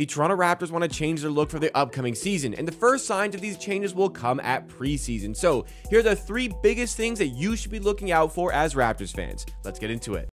the Toronto Raptors want to change their look for the upcoming season, and the first signs of these changes will come at preseason. So, here are the three biggest things that you should be looking out for as Raptors fans. Let's get into it.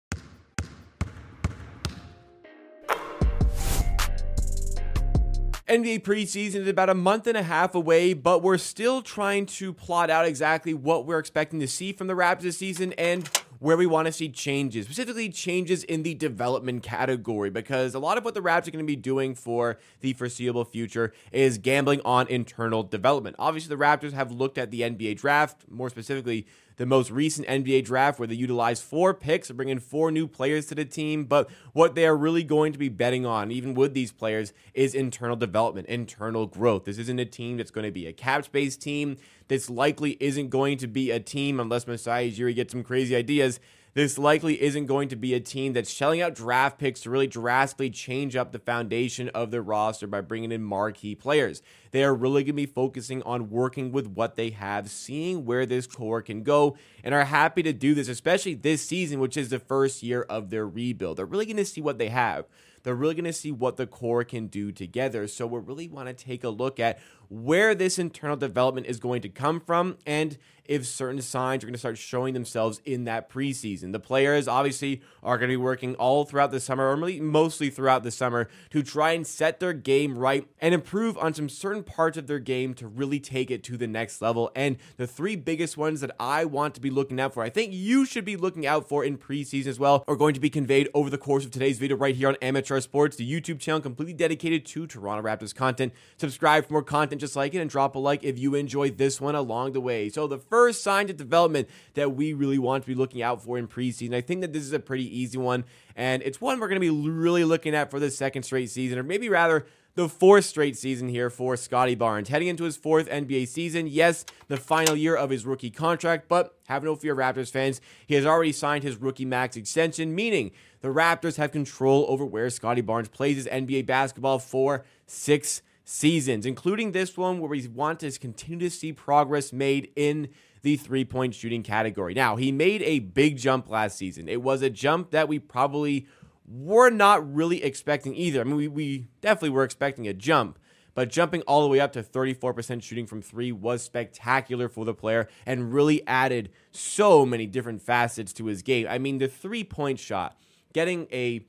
NBA preseason is about a month and a half away, but we're still trying to plot out exactly what we're expecting to see from the Raptors this season and where we want to see changes, specifically changes in the development category, because a lot of what the Raptors are going to be doing for the foreseeable future is gambling on internal development. Obviously, the Raptors have looked at the NBA draft, more specifically, the most recent NBA draft where they utilized four picks to bring in four new players to the team. But what they are really going to be betting on, even with these players, is internal development, internal growth. This isn't a team that's going to be a cap space team. This likely isn't going to be a team unless Masai Ujiri gets some crazy ideas this likely isn't going to be a team that's shelling out draft picks to really drastically change up the foundation of their roster by bringing in marquee players. They are really going to be focusing on working with what they have, seeing where this core can go, and are happy to do this, especially this season, which is the first year of their rebuild. They're really going to see what they have. They're really going to see what the core can do together. So we really want to take a look at where this internal development is going to come from and if certain signs are going to start showing themselves in that preseason. The players obviously are going to be working all throughout the summer, or really mostly throughout the summer, to try and set their game right and improve on some certain parts of their game to really take it to the next level. And the three biggest ones that I want to be looking out for, I think you should be looking out for in preseason as well, are going to be conveyed over the course of today's video right here on Amateur Sports, the YouTube channel completely dedicated to Toronto Raptors content. Subscribe for more content just like it and drop a like if you enjoyed this one along the way. So, the first sign of development that we really want to be looking out for in preseason, I think that this is a pretty easy one, and it's one we're going to be really looking at for the second straight season, or maybe rather the fourth straight season here for Scottie Barnes. Heading into his fourth NBA season, yes, the final year of his rookie contract, but have no fear, Raptors fans. He has already signed his rookie max extension, meaning the Raptors have control over where Scottie Barnes plays his NBA basketball for six seasons, including this one where we want to continue to see progress made in the three point shooting category. Now, he made a big jump last season. It was a jump that we probably were not really expecting either. I mean, we, we definitely were expecting a jump, but jumping all the way up to 34% shooting from three was spectacular for the player and really added so many different facets to his game. I mean, the three point shot, getting a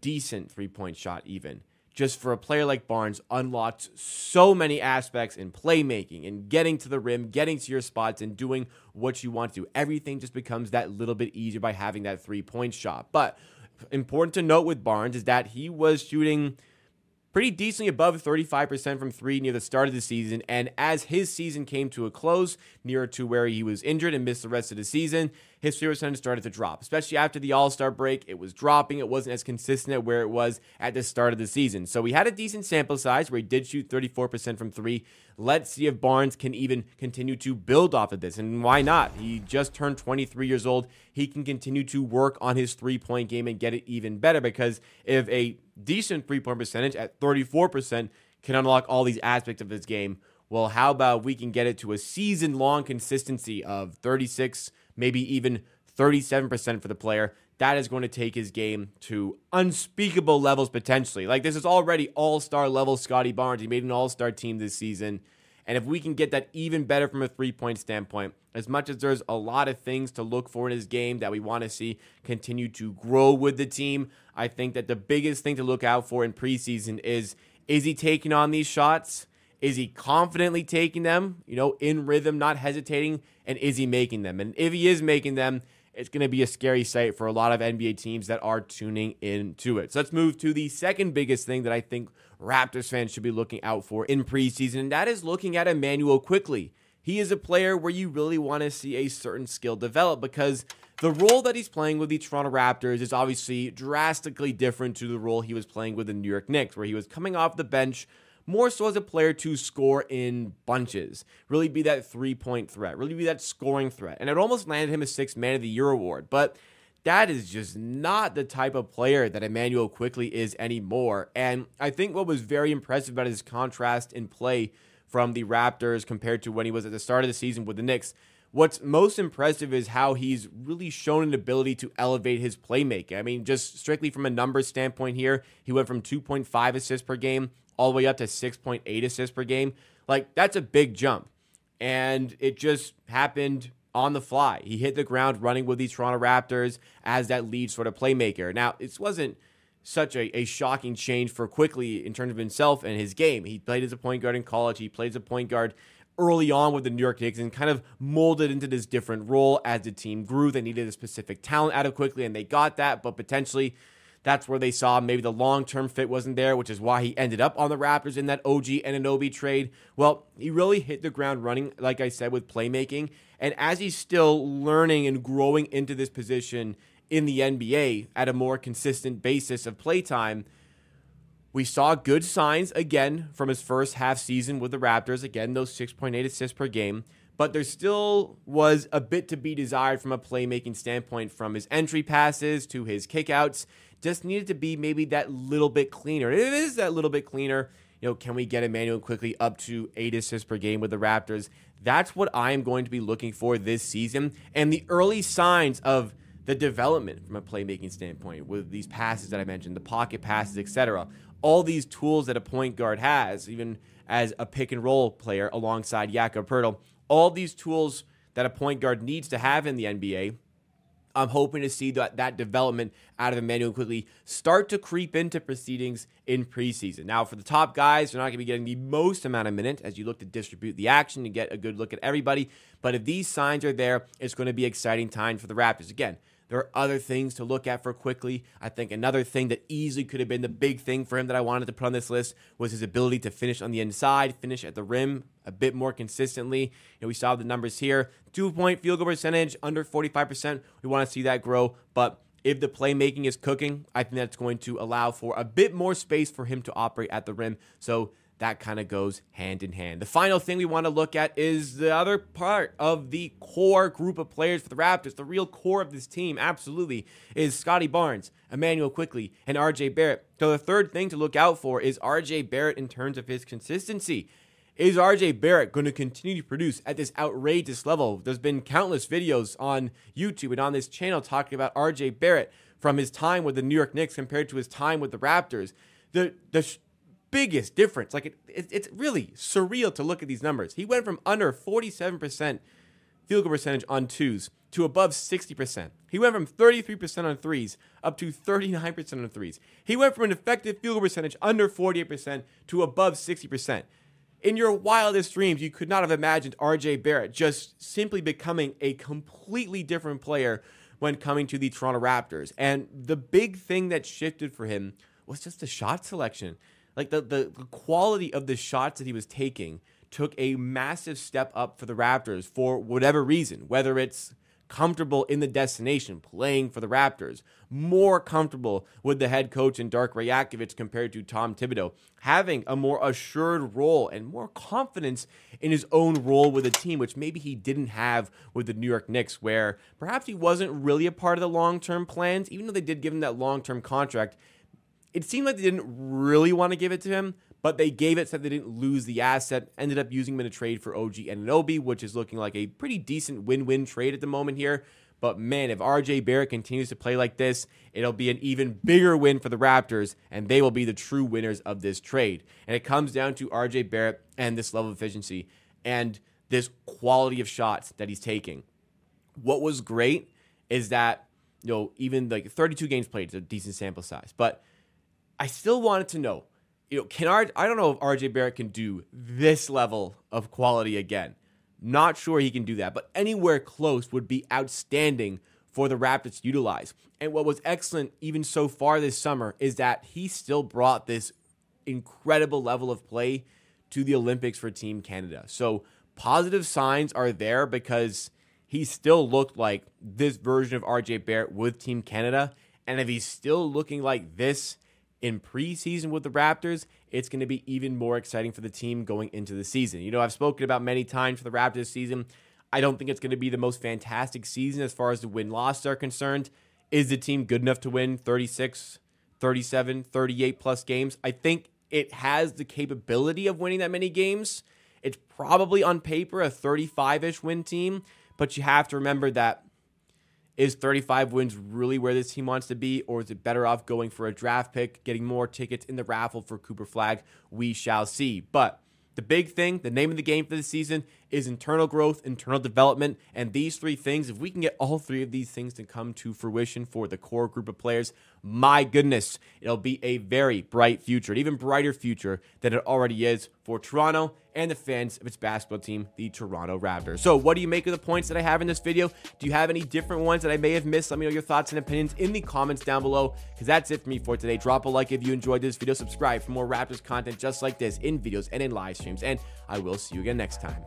decent three point shot, even just for a player like Barnes, unlocked so many aspects in playmaking and getting to the rim, getting to your spots, and doing what you want to. Do. Everything just becomes that little bit easier by having that three point shot. But important to note with Barnes is that he was shooting pretty decently above 35% from three near the start of the season. And as his season came to a close, nearer to where he was injured and missed the rest of the season, his free percentage started to drop, especially after the All Star break. It was dropping. It wasn't as consistent at where it was at the start of the season. So we had a decent sample size where he did shoot 34% from three. Let's see if Barnes can even continue to build off of this. And why not? He just turned 23 years old. He can continue to work on his three point game and get it even better because if a decent three point percentage at 34% can unlock all these aspects of his game, well, how about we can get it to a season long consistency of 36, maybe even 37% for the player. That is going to take his game to unspeakable levels potentially. Like this is already all-star level Scottie Barnes. He made an all-star team this season. And if we can get that even better from a three-point standpoint, as much as there's a lot of things to look for in his game that we want to see continue to grow with the team, I think that the biggest thing to look out for in preseason is is he taking on these shots? Is he confidently taking them, you know, in rhythm, not hesitating? And is he making them? And if he is making them, it's going to be a scary sight for a lot of NBA teams that are tuning into it. So let's move to the second biggest thing that I think Raptors fans should be looking out for in preseason, and that is looking at Immanuel Quickley. He is a player where you really want to see a certain skill develop because the role that he's playing with the Toronto Raptors is obviously drastically different to the role he was playing with the New York Knicks, where he was coming off the bench more so as a player to score in bunches, really be that three point threat, really be that scoring threat. And it almost landed him a six man of the year award. But that is just not the type of player that Immanuel Quickley is anymore. And I think what was very impressive about his contrast in play from the Raptors compared to when he was at the start of the season with the Knicks what's most impressive is how he's really shown an ability to elevate his playmaking. I mean, just strictly from a numbers standpoint here, he went from 2.5 assists per game all the way up to 6.8 assists per game. Like, that's a big jump. And it just happened on the fly. He hit the ground running with these Toronto Raptors as that lead sort of playmaker. Now, it wasn't such a, a shocking change for Quickley in terms of himself and his game. He played as a point guard in college. He played as a point guard early on with the New York Knicks and kind of molded into this different role as the team grew. They needed a specific talent out of Quickley, and they got that, but potentially that's where they saw maybe the long term fit wasn't there, which is why he ended up on the Raptors in that OG Anunoby trade. Well, he really hit the ground running, like I said, with playmaking. And as he's still learning and growing into this position in the NBA at a more consistent basis of playtime, we saw good signs again from his first half season with the Raptors. Again, those 6.8 assists per game. But there still was a bit to be desired from a playmaking standpoint, from his entry passes to his kickouts just needed to be maybe that little bit cleaner. It is that little bit cleaner. You know, can we get Immanuel Quickley up to eight assists per game with the Raptors? That's what I am going to be looking for this season. And the early signs of the development from a playmaking standpoint with these passes that I mentioned, the pocket passes, etc. All these tools that a point guard has, even as a pick and roll player alongside Jakob Poeltl, all these tools that a point guard needs to have in the NBA I'm hoping to see that, that development out of Immanuel Quickley start to creep into proceedings in preseason. Now, for the top guys, they're not going to be getting the most amount of minutes as you look to distribute the action and get a good look at everybody. But if these signs are there, it's going to be exciting time for the Raptors. Again, there are other things to look at for Quickley. I think another thing that easily could have been the big thing for him that I wanted to put on this list was his ability to finish on the inside, finish at the rim a bit more consistently. You know, we saw the numbers here. Two point field goal percentage under 45%. We want to see that grow, but if the playmaking is cooking, I think that's going to allow for a bit more space for him to operate at the rim. So that kind of goes hand in hand. The final thing we want to look at is the other part of the core group of players for the Raptors. The real core of this team, absolutely, is Scottie Barnes, Immanuel Quickley, and RJ Barrett. So the third thing to look out for is RJ Barrett in terms of his consistency. Is RJ Barrett going to continue to produce at this outrageous level? There's been countless videos on YouTube and on this channel talking about RJ Barrett from his time with the New York Knicks compared to his time with the Raptors. The the biggest difference. Like it, it, it's really surreal to look at these numbers. He went from under 47% field goal percentage on twos to above 60%. He went from 33% on threes up to 39% on threes. He went from an effective field goal percentage under 48% to above 60%. In your wildest dreams, you could not have imagined RJ Barrett just simply becoming a completely different player when coming to the Toronto Raptors. And the big thing that shifted for him was just the shot selection like the, the, the quality of the shots that he was taking took a massive step up for the Raptors for whatever reason, whether it's comfortable in the destination playing for the Raptors, more comfortable with the head coach and Darko Rajakovic compared to Tom Thibodeau, having a more assured role and more confidence in his own role with the team, which maybe he didn't have with the New York Knicks, where perhaps he wasn't really a part of the long term plans, even though they did give him that long term contract it seemed like they didn't really want to give it to him, but they gave it so they didn't lose the asset. Ended up using him in a trade for OG and Anunoby, which is looking like a pretty decent win-win trade at the moment here. But man, if RJ Barrett continues to play like this, it'll be an even bigger win for the Raptors, and they will be the true winners of this trade. And it comes down to RJ Barrett and this level of efficiency and this quality of shots that he's taking. What was great is that, you know, even like 32 games played is a decent sample size, but I still wanted to know, you know, can R- I don't know if RJ Barrett can do this level of quality again. Not sure he can do that, but anywhere close would be outstanding for the Raptors to utilize. And what was excellent even so far this summer is that he still brought this incredible level of play to the Olympics for Team Canada. So positive signs are there because he still looked like this version of RJ Barrett with Team Canada. And if he's still looking like this in preseason with the Raptors, it's going to be even more exciting for the team going into the season. You know, I've spoken about many times for the Raptors season. I don't think it's going to be the most fantastic season as far as the win loss are concerned. Is the team good enough to win 36, 37, 38 plus games? I think it has the capability of winning that many games. It's probably on paper a 35 ish win team, But you have to remember that is 35 wins really where this team wants to be, or is it better off going for a draft pick, getting more tickets in the raffle for Cooper Flagg? We shall see. But the big thing, the name of the game for the season is internal growth, internal development, and these three things, if we can get all three of these things to come to fruition for the core group of players, my goodness, it'll be a very bright future, an even brighter future than it already is for Toronto and the fans of its basketball team, the Toronto Raptors. So, what do you make of the points that I have in this video? Do you have any different ones that I may have missed? Let me know your thoughts and opinions in the comments down below, because that's it for me for today. Drop a like if you enjoyed this video, subscribe for more Raptors content just like this in videos and in live streams, and I will see you again next time.